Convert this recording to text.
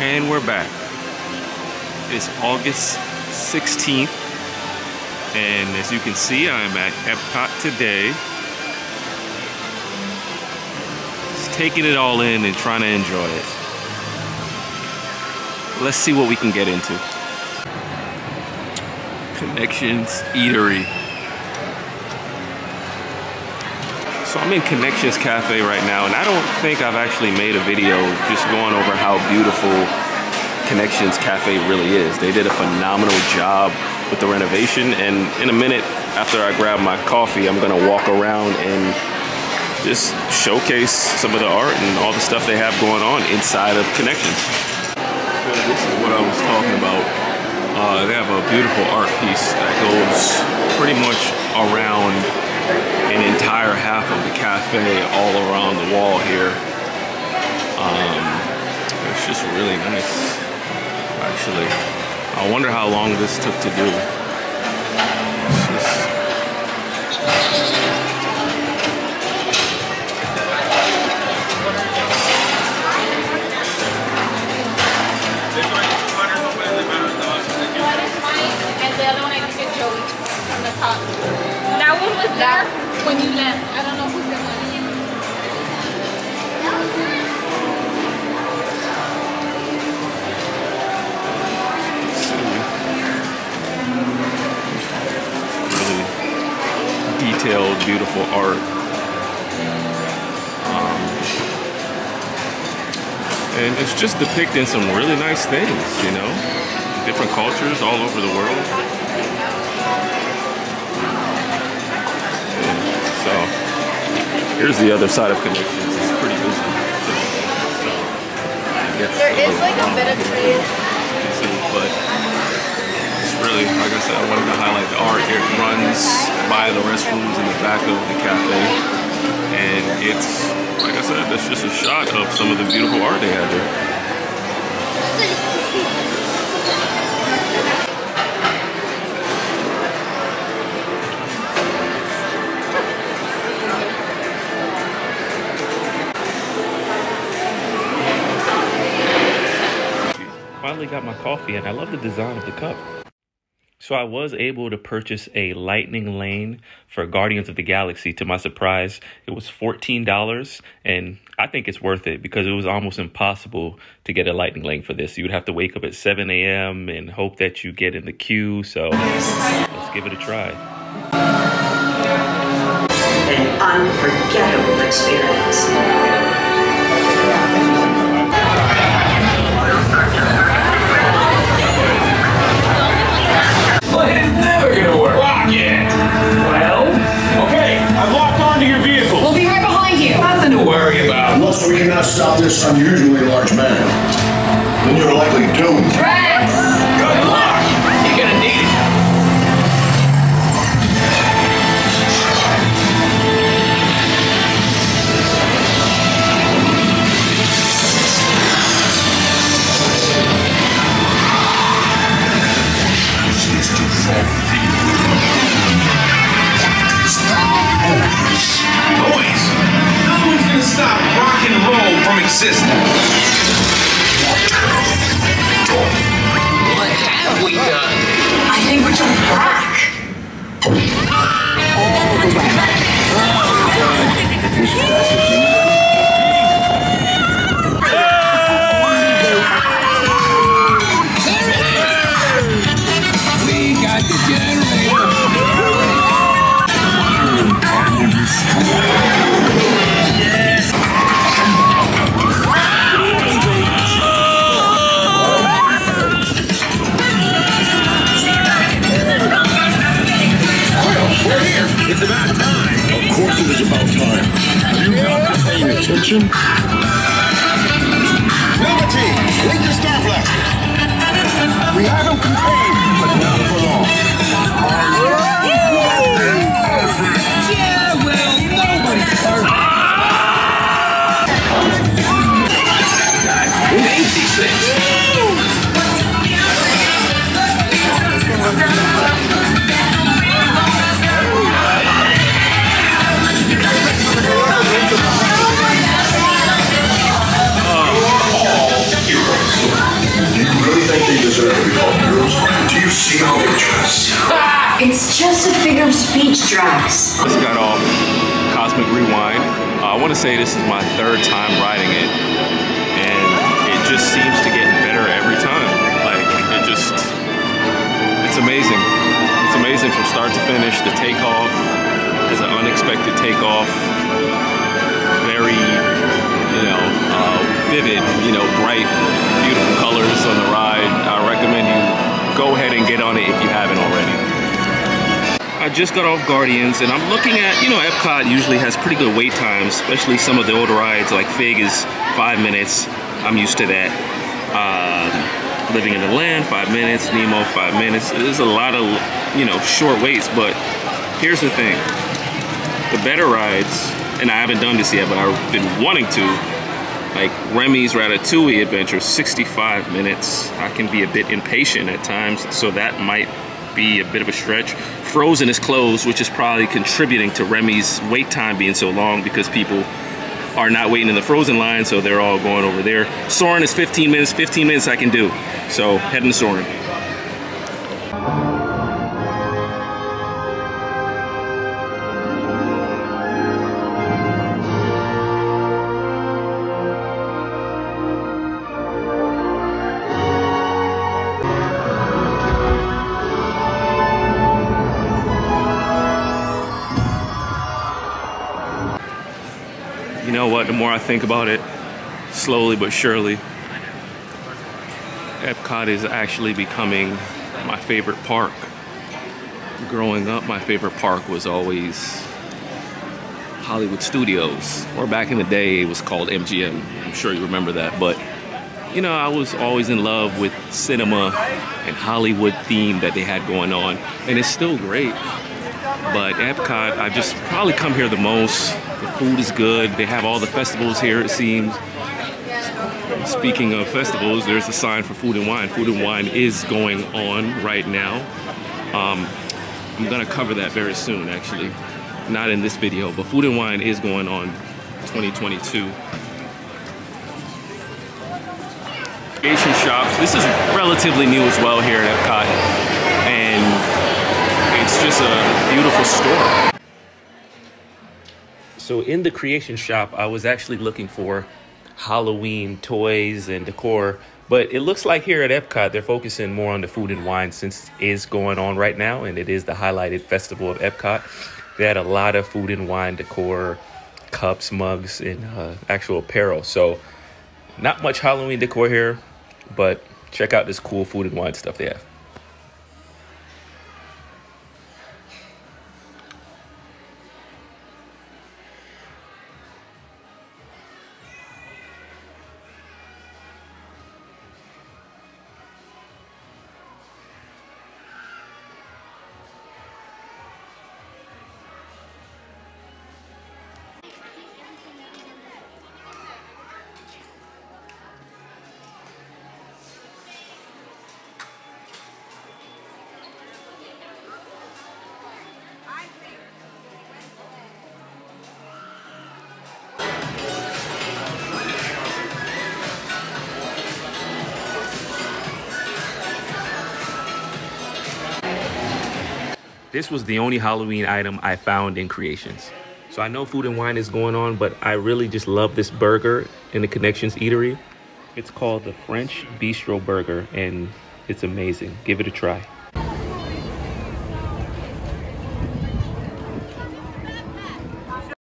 And we're back. It's August 16th. And as you can see, I'm at Epcot today. Just taking it all in and trying to enjoy it. Let's see what we can get into. Connections Eatery. So I'm in Connections Cafe right now, and I don't think I've actually made a video just going over how beautiful Connections Cafe really is. They did a phenomenal job with the renovation, and in a minute after I grab my coffee, I'm gonna walk around and just showcase some of the art and all the stuff they have going on inside of Connections. This is what I was talking about. Uh, they have a beautiful art piece that goes pretty much around an entire half of the cafe all around the wall here. Um, it's just really nice, actually. I wonder how long this took to do. Beautiful art. Um, and it's just depicting some really nice things, you know? Different cultures all over the world. Yeah, So, here's the other side of connections. It's pretty busy. So, There is like a bit of trees. but it's really, like I said, I wanted to highlight the art. It runs by the restrooms in the back of the cafe. And it's, like I said, that's just a shot of some of the beautiful art they have there. Finally got my coffee and I love the design of the cup. So I was able to purchase a lightning lane for Guardians of the Galaxy. To my surprise, it was $14 and I think it's worth it because it was almost impossible to get a lightning lane for this. You would have to wake up at 7 a.m. and hope that you get in the queue. So let's give it a try. an unforgettable experience. Cannot stop this unusually large man, then you're likely doomed. Rex! What have we done? I think we're going back. Paying Just got off Cosmic Rewind. Uh, I want to say this is my third time riding it, and it just seems to get better every time. Like it just, it's amazing. It's amazing from start to finish. The takeoff is an unexpected takeoff. Very, you know, uh, vivid. You know, bright, beautiful colors on the ride. I recommend you go ahead and get on it if you haven't already. I just got off Guardians and I'm looking at, you know, Epcot usually has pretty good wait times, especially some of the older rides like Fig is five minutes. I'm used to that. Uh, Living in the Land, five minutes. Nemo, five minutes. There's a lot of, you know, short waits, but here's the thing. The better rides, and I haven't done this yet, but I've been wanting to, like Remy's Ratatouille Adventure, 65 minutes. I can be a bit impatient at times, so that might be a bit of a stretch. Frozen is closed, which is probably contributing to Remy's wait time being so long because people are not waiting in the Frozen line, so they're all going over there. Soarin' is 15 minutes, 15 minutes I can do. So heading to Soarin'. You know what? The more I think about it, slowly but surely, Epcot is actually becoming my favorite park. Growing up, my favorite park was always Hollywood Studios, or back in the day, it was called MGM. I'm sure you remember that. But, you know, I was always in love with cinema and Hollywood theme that they had going on. And it's still great. But Epcot, I just probably come here the most. The food is good. They have all the festivals here, it seems. Speaking of festivals, there's a sign for Food and Wine. Food and Wine is going on right now. Um, I'm gonna cover that very soon, actually. Not in this video, but Food and Wine is going on 2022. Creation shops. This is relatively new as well here at Epcot, and it's just a beautiful store. So in the creation shop, I was actually looking for Halloween toys and decor, but it looks like here at Epcot they're focusing more on the food and wine since it is going on right now and it is the highlighted festival of Epcot. They had a lot of food and wine decor, cups, mugs, and uh, actual apparel. So not much Halloween decor here, but check out this cool food and wine stuff they have. This was the only Halloween item I found in Creations. So I know food and wine is going on, but I really just love this burger in the Connections Eatery. It's called the French Bistro Burger, and it's amazing. Give it a try.